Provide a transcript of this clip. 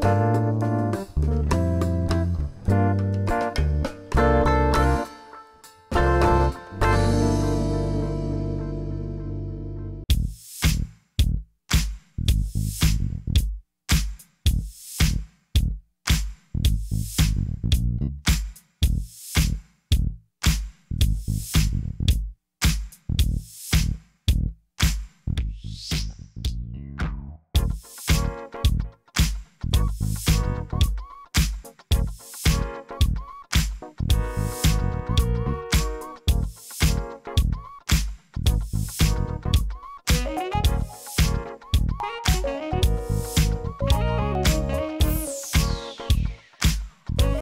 Bye.